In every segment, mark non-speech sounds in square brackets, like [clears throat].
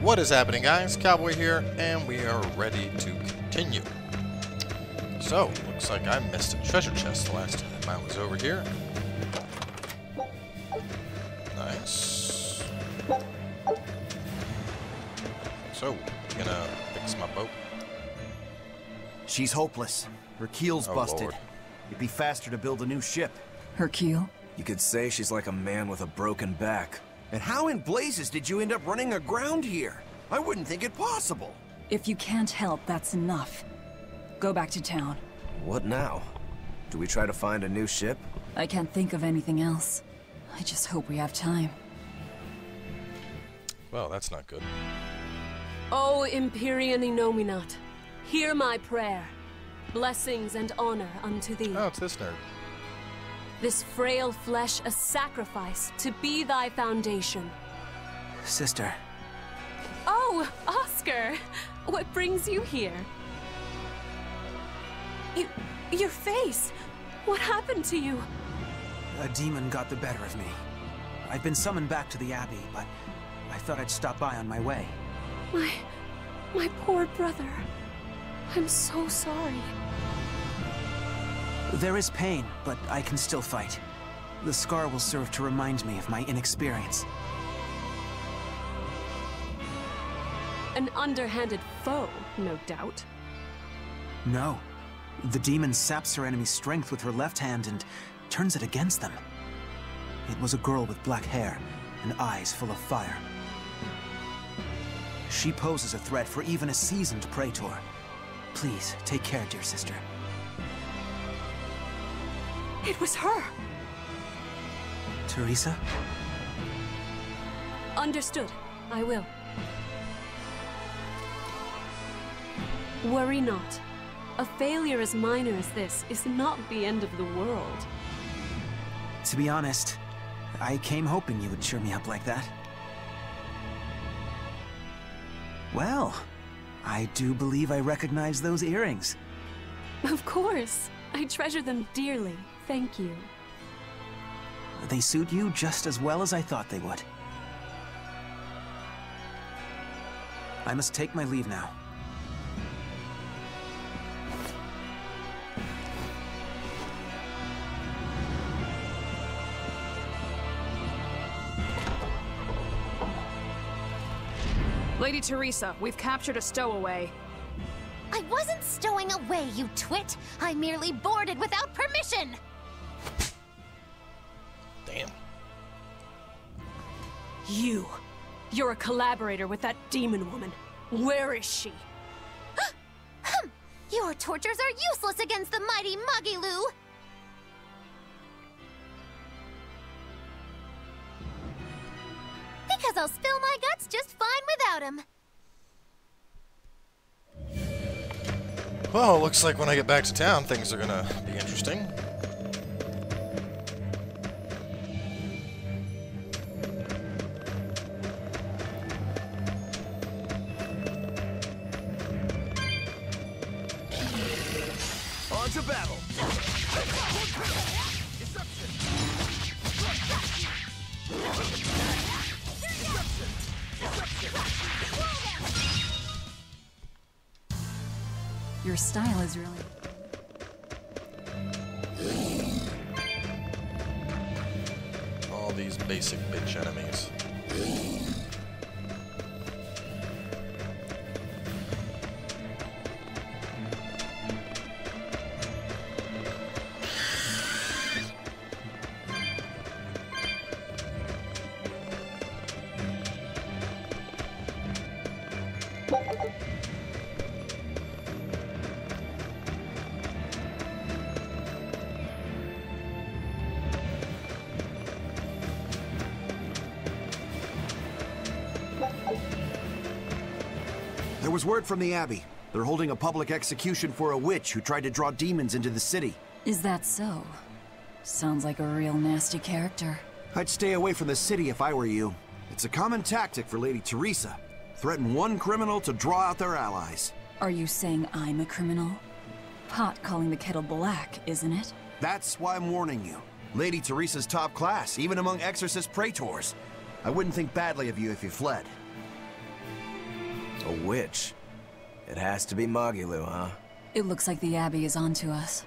What is happening, guys? Cowboy here, and we are ready to continue. So, looks like I missed a treasure chest the last time I was over here. Nice. So, gonna fix my boat. She's hopeless. Her keel's Oh, busted. Lord. It'd be faster to build a new ship. Her keel? You could say she's like a man with a broken back. And how in blazes did you end up running aground here? I wouldn't think it possible. If you can't help, that's enough. Go back to town. What now? Do we try to find a new ship? I can't think of anything else. I just hope we have time. Well, that's not good. O Empyrean Innominat, hear my prayer. Blessings and honor unto thee. Oh, it's this nerd. This frail flesh a sacrifice to be thy foundation. Sister, Oh, Oscar! What brings you here? You, your face! What happened to you? A demon got the better of me. I've been summoned back to the Abbey, but I thought I'd stop by on my way. My, my poor brother. I'm so sorry. There is pain, but I can still fight. The scar will serve to remind me of my inexperience. An underhanded foe, no doubt. No. The demon saps her enemy's strength with her left hand and turns it against them. It was a girl with black hair and eyes full of fire. She poses a threat for even a seasoned Praetor. Please, take care, dear sister. It was her! Teresa? Understood. I will. Worry not. A failure as minor as this is not the end of the world. To be honest, I came hoping you would cheer me up like that. Well, I do believe I recognize those earrings. Of course. I treasure them dearly. Thank you. They suit you just as well as I thought they would. I must take my leave now. Lady Teresa, we've captured a stowaway. I wasn't stowing away, you twit. I merely boarded without permission. You. You're a collaborator with that demon woman. Where is she? [gasps] Your tortures are useless against the mighty Magilou. Because I'll spill my guts just fine without him. Well, looks like when I get back to town, things are gonna be interesting. On to battle. Your style is really. All these basic bitch enemies. There was word from the Abbey. They're holding a public execution for a witch who tried to draw demons into the city. Is that so? Sounds like a real nasty character. I'd stay away from the city if I were you. It's a common tactic for Lady Teresa. Threaten one criminal to draw out their allies. Are you saying I'm a criminal? Pot calling the kettle black, isn't it? That's why I'm warning you. Lady Teresa's top class, even among Exorcist praetors. I wouldn't think badly of you if you fled. A witch? It has to be Magilou, huh? It looks like the Abbey is onto us.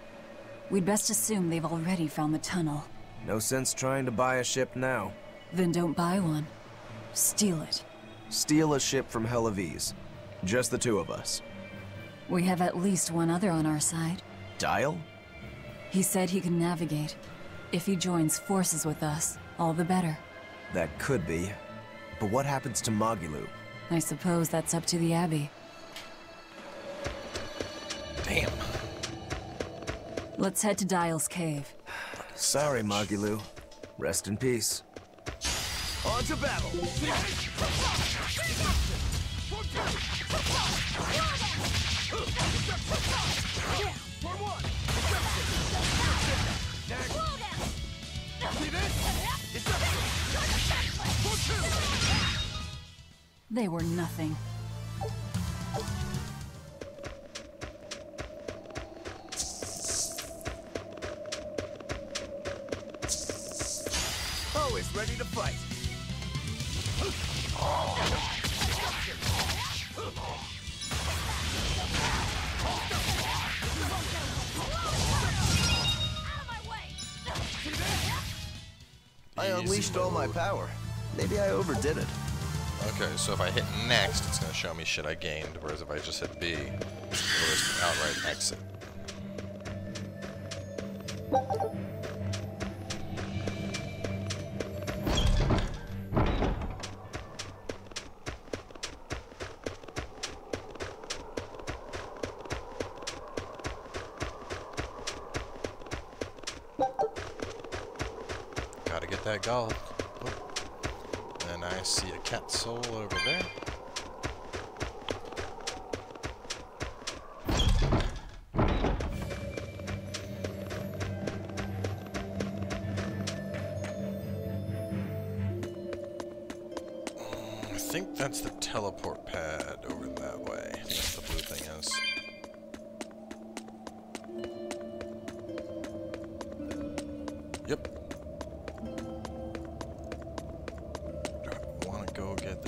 We'd best assume they've already found the tunnel. No sense trying to buy a ship now. Then don't buy one. Steal it. Steal a ship from Hellawes. Just the two of us. We have at least one other on our side. Dyle? He said he can navigate. If he joins forces with us, all the better. That could be. But what happens to Magilou? I suppose that's up to the Abbey. Damn. Let's head to Dyle's cave. Sorry, Magilou. Rest in peace. On to battle! They were nothing. Always ready to fight. I unleashed all my power. Maybe I overdid it. Okay, so if I hit next, it's going to show me shit I gained, whereas if I just hit B, it'll just outright exit. Gotta get that gold. I see a cat soul over there. Mm, I think that's the teleport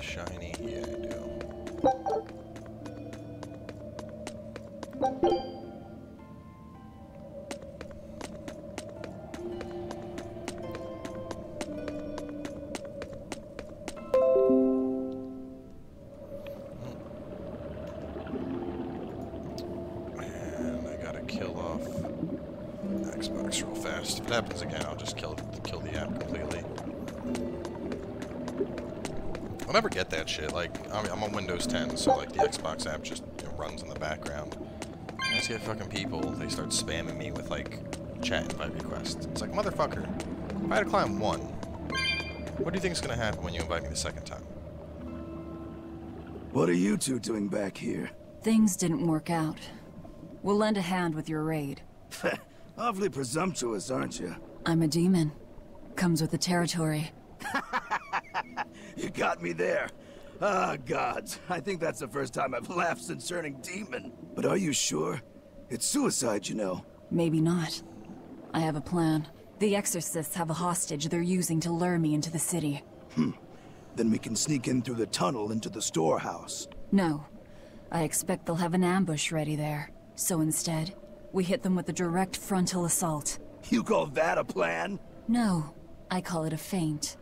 shiny? Yeah, I do. And I gotta kill off Xbox real fast. If it happens again, I'll just kill kill the app completely. I'll never get that shit. Like, I'm, I'm on Windows 10, so like the Xbox app just you know, runs in the background. I just get fucking people. They start spamming me with like chat invite requests. It's like motherfucker. If I had to climb one, what do you think is gonna happen when you invite me the second time? What are you two doing back here? Things didn't work out. We'll lend a hand with your raid. [laughs] Awfully presumptuous, aren't you? I'm a demon. Comes with the territory. [laughs] You got me there. Ah, gods. I think that's the first time I've laughed since turning demon. But are you sure? It's suicide, you know. Maybe not. I have a plan. The Exorcists have a hostage they're using to lure me into the city. Hmm. Then we can sneak in through the tunnel into the storehouse. No. I expect they'll have an ambush ready there. So instead, we hit them with a direct frontal assault. You call that a plan? No, I call it a feint.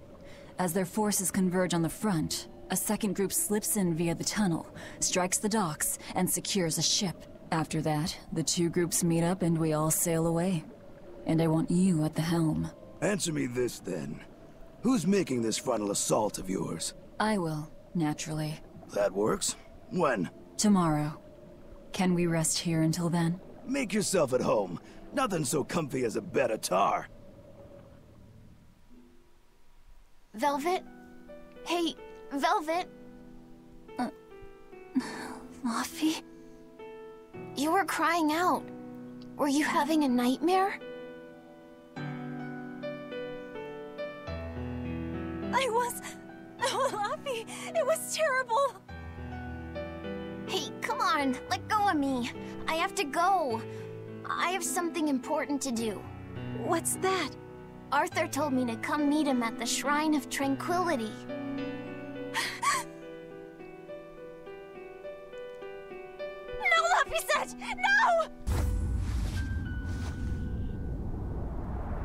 As their forces converge on the front, a second group slips in via the tunnel, strikes the docks, and secures a ship. After that, the two groups meet up and we all sail away. And I want you at the helm. Answer me this, then. Who's making this frontal assault of yours? I will, naturally. That works. When? Tomorrow. Can we rest here until then? Make yourself at home. Nothing so comfy as a bed of tar. Velvet? Hey, Velvet? Uh, Laphi? You were crying out. Were you having a nightmare? I was... [laughs] Oh, Laphi! It was terrible! Hey, come on, let go of me. I have to go. I have something important to do. What's that? Arthur told me to come meet him at the Shrine of Tranquility. no, Reset! No!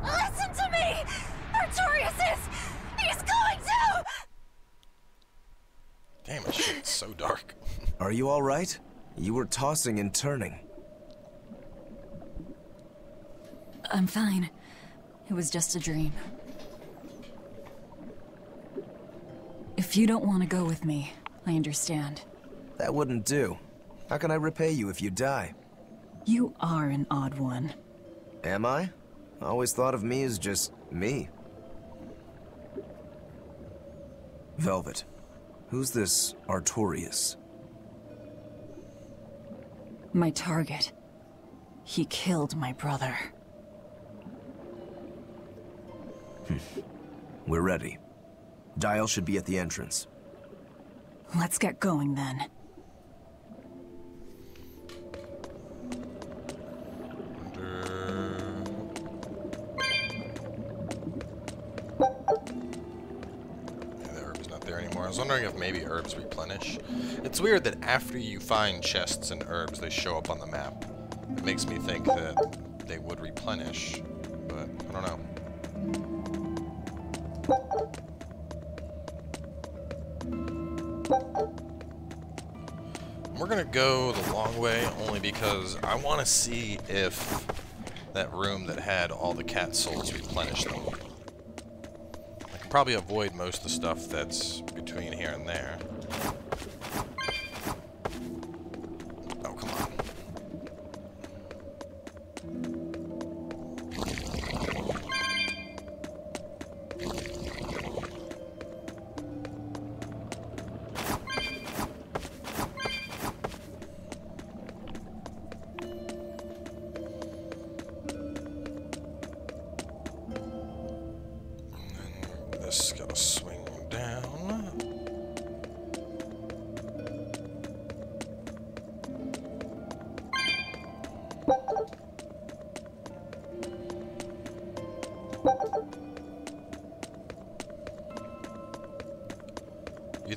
Listen to me! Artorius is... He's going to... Damn, this shit's so dark. [laughs] Are you alright? You were tossing and turning. I'm fine. It was just a dream. If you don't want to go with me, I understand. That wouldn't do. How can I repay you if you die? You are an odd one. Am I? I always thought of me as just me. Velvet, who's this Artorius? My target. He killed my brother. Hmm. We're ready. Dyle should be at the entrance. Let's get going then. Yeah, the herb's not there anymore. I was wondering if maybe herbs replenish. It's weird that after you find chests and herbs, they show up on the map. It makes me think that they would replenish, but I don't know. Go the long way only because I want to see if that room that had all the cat souls replenished them. I can probably avoid most of the stuff that's between here and there.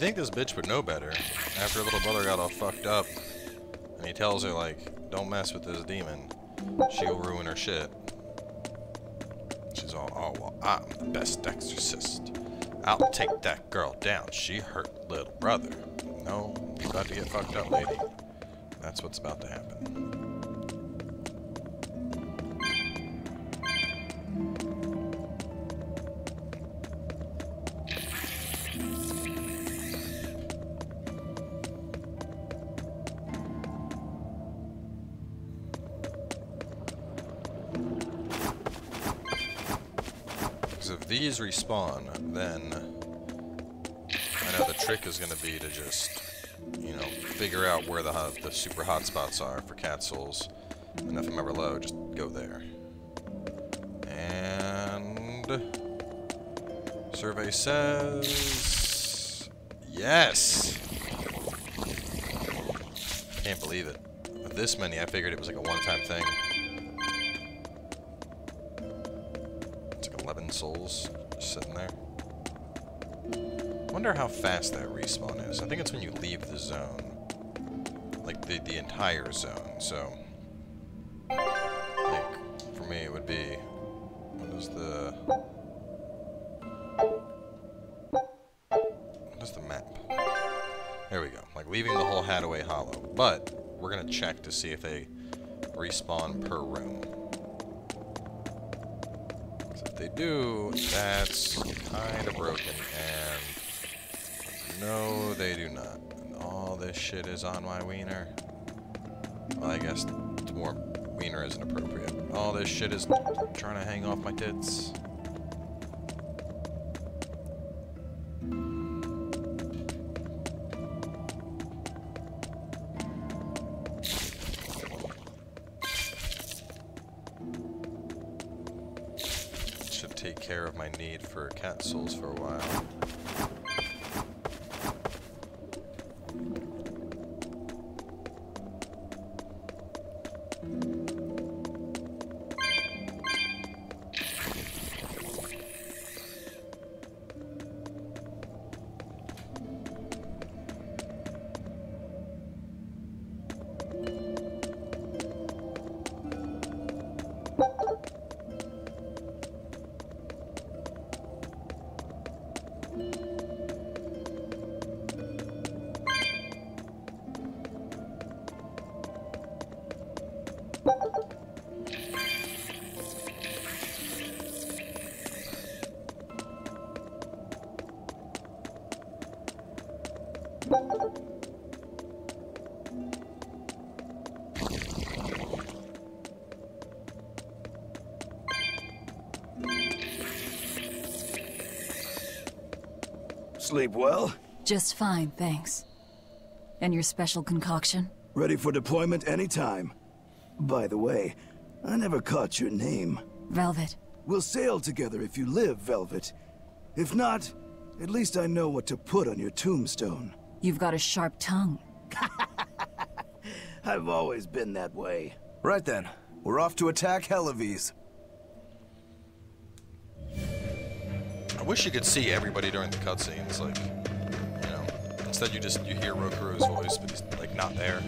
You think this bitch would know better after her little brother got all fucked up and he tells her like, don't mess with this demon. She'll ruin her shit. She's all, oh, well, I'm the best exorcist. I'll take that girl down. She hurt little brother. No, you're about to get fucked up, lady. That's what's about to happen. These respawn, then I know the trick is going to be to just, you know, figure out where the hot, the super hot spots are for cat souls, and if I'm ever low, just go there. And survey says yes. Can't believe it. With this many, I figured it was like a one-time thing. Wonder how fast that respawn is. I think it's when you leave the zone. Like, the, the entire zone, so... Like, for me, it would be... What is the... What is the map? There we go. Like, leaving the whole Hadaway Hollow. But, we're gonna check to see if they respawn per room. Do, that's kind of broken, and no, they do not. And all this shit is on my wiener. Well, I guess the more wiener isn't appropriate. All this shit is trying to hang off my tits. Take care of my need for cat souls for a while. Sleep well? Just fine, thanks. And your special concoction? Ready for deployment anytime. By the way, I never caught your name. Velvet. We'll sail together if you live, Velvet. If not, at least I know what to put on your tombstone. You've got a sharp tongue. [laughs] I've always been that way. Right then, we're off to attack Hellawes. Wish you could see everybody during the cutscenes, like, you know. Instead, you just you hear Rokurou's voice, but he's like not there.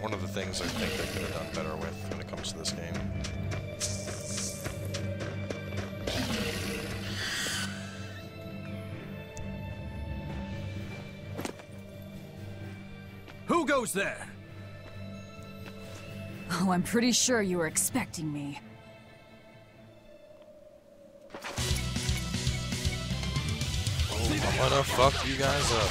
One of the things I think they could have done better with when it comes to this game. Who goes there? Oh, I'm pretty sure you were expecting me. Gonna fuck you guys up.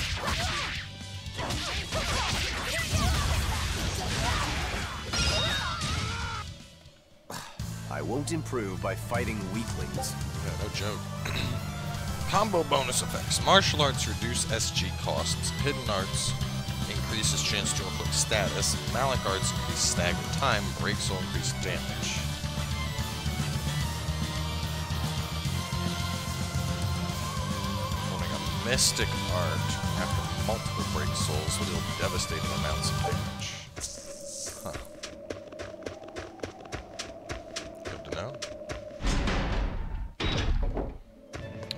I won't improve by fighting weaklings. Yeah, no joke. [clears throat] Combo bonus effects. Martial arts reduce SG costs. Hidden arts increases chance to inflict status. Malic arts increase staggered time. Breaks soul increase damage. Mystic art after multiple break souls will deal devastating amounts of damage. Huh. Good to know.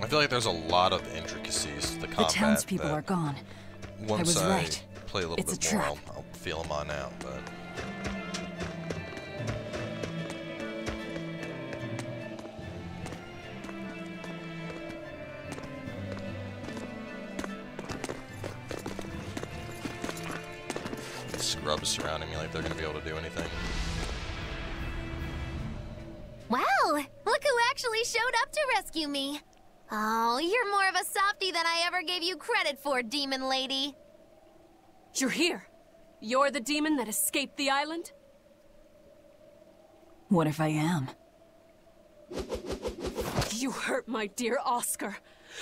I feel like there's a lot of intricacies to the combat. The townspeople are gone. Once was I right. play a little It's a bit more, I'll. I'll feel them on out. But surrounding me like they're gonna be able to do anything. Wow, look who actually showed up to rescue me. Oh, you're more of a softie than I ever gave you credit for, demon lady. You're here. You're the demon that escaped the island? What if I am? You hurt my dear Oscar.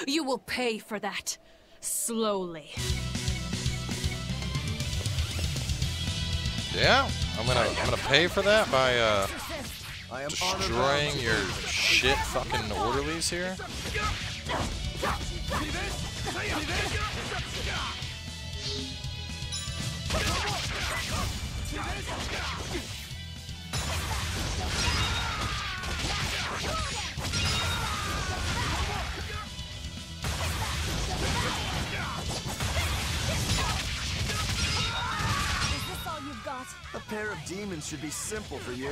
You will pay for that. Slowly. Yeah, I'm gonna I'm gonna pay for that by uh, destroying your shit fucking orderlies here. Pair of demons should be simple for you.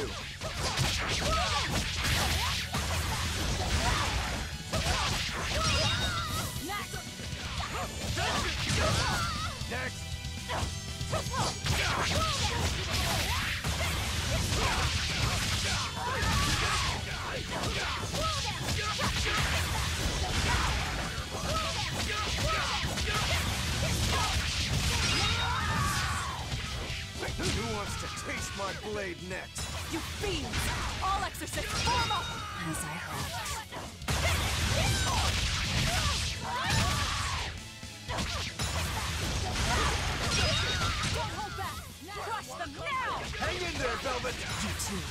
Who wants to taste my blade next? You fiends! All exorcists, form up! As I hoped. Don't hold back! Crush them now! Hang in there, Velvet! You too.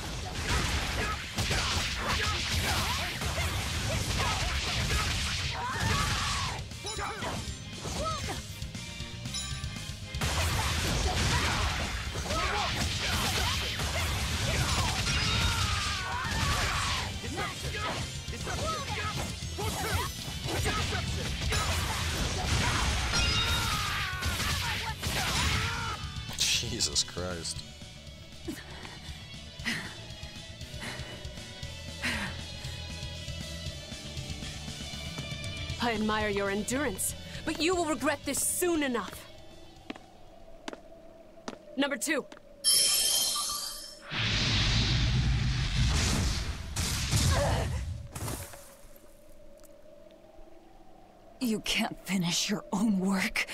I admire your endurance, but you will regret this soon enough. Number two. You can't finish your own work.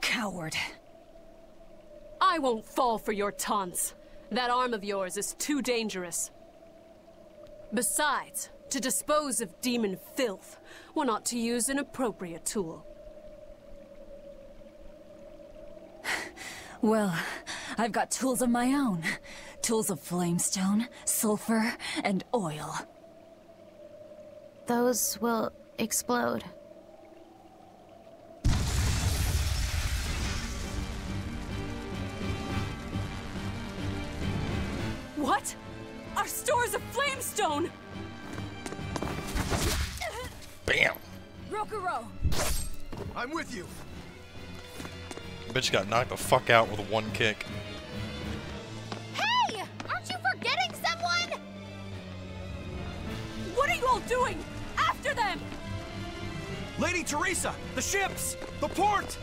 Coward. I won't fall for your taunts. That arm of yours is too dangerous. Besides, to dispose of demon filth, one ought to use an appropriate tool. [sighs] Well, I've got tools of my own. Tools of flamestone, sulfur, and oil. Those will explode. What? Our stores of flamestone! Bam! Rokurou! I'm with you. Bitch got knocked the fuck out with one kick. Hey! Aren't you forgetting someone? What are you all doing? After them! Lady Teresa! The ships! The port!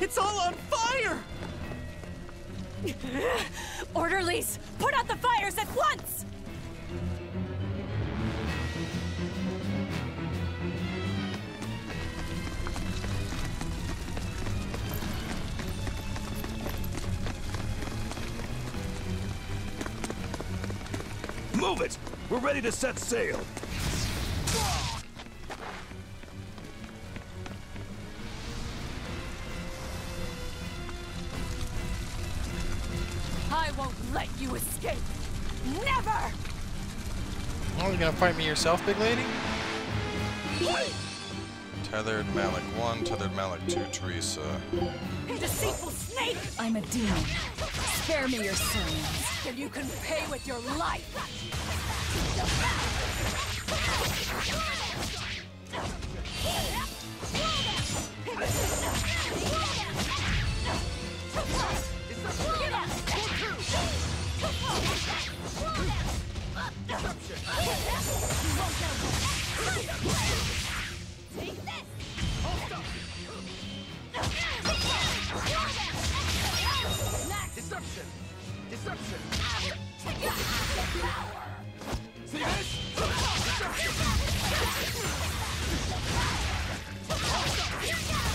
It's all on fire! [laughs] Orderlies, put out the fires at once! Move it! We're ready to set sail. I won't let you escape! Never! Oh, you gonna fight me yourself, big lady? Tethered Malak 1, Tethered Malak 2, Teresa. You deceitful snake! I'm a demon. Spare me your sins. Then you can pay with your life! Deception! Deception! See this? Yes!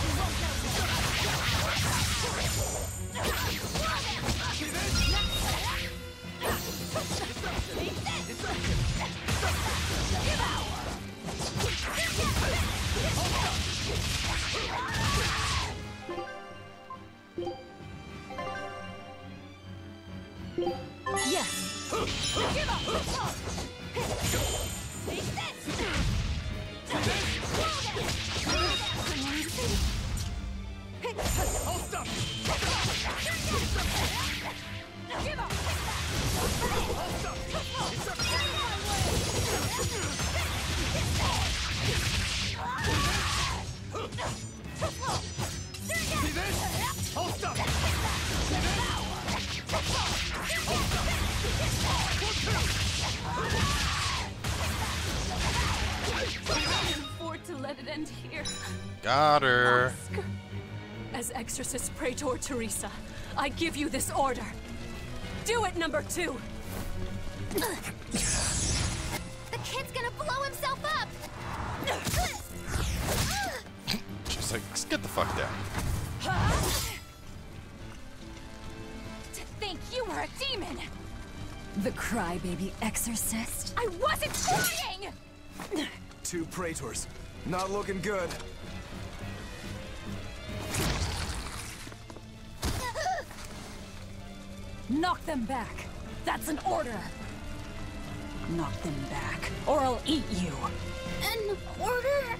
Let it end here. Got her. Oscar. As Exorcist Praetor Teresa, I give you this order. Do it, number two! The kid's gonna blow himself up! Just like, "Just get the fuck down. To think you were a demon! The crybaby exorcist? I wasn't crying! Two praetors. Not looking good. Knock them back! That's an order! Knock them back, or I'll eat you! An order?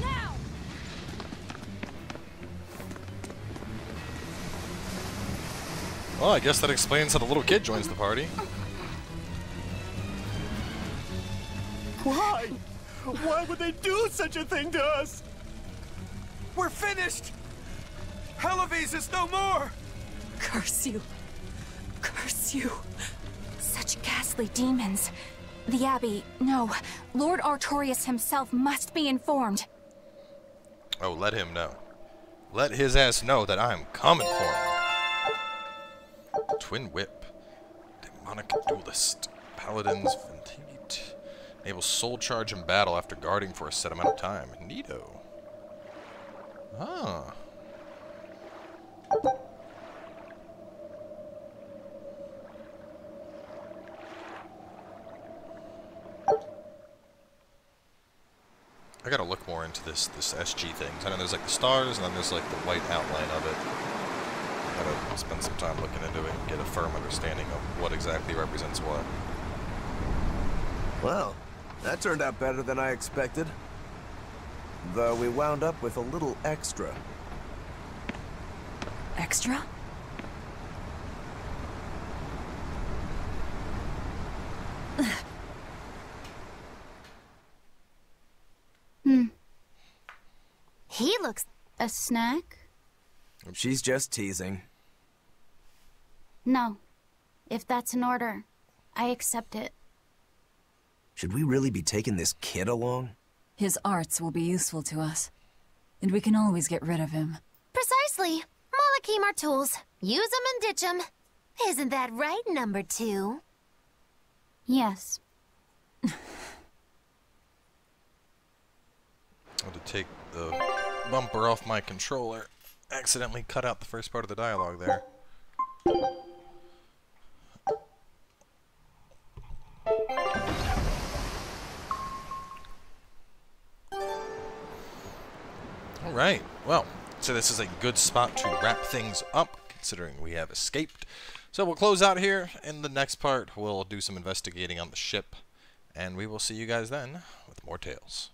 Now! Well, I guess that explains how the little kid joins the party. Why? Why would they do such a thing to us? We're finished! Hellawes is no more! Curse you. Curse you. Such ghastly demons. The Abbey, no. Lord Artorius himself must be informed. Oh, let him know. Let his ass know that I'm coming for him. Twin whip. Demonic Duelist. Paladins Ventigate. Enables soul charge in battle after guarding for a set amount of time. Neato. Ah. I gotta look more into this this SG things. I know there's like the stars, and then there's like the white outline of it. I gotta spend some time looking into it and get a firm understanding of what exactly represents what. Well, that turned out better than I expected. Though we wound up with a little extra. Extra? [sighs] Hmm. He looks... A snack? She's just teasing. No. If that's an order, I accept it. Should we really be taking this kid along? His arts will be useful to us. And we can always get rid of him. Precisely. Malakim are tools. Use them and ditch them. Isn't that right, number two? Yes. I had to take the bumper off my controller. Accidentally cut out the first part of the dialogue there. Alright, well, so this is a good spot to wrap things up, considering we have escaped. So we'll close out here. In the next part, we'll do some investigating on the ship, and we will see you guys then with more tales.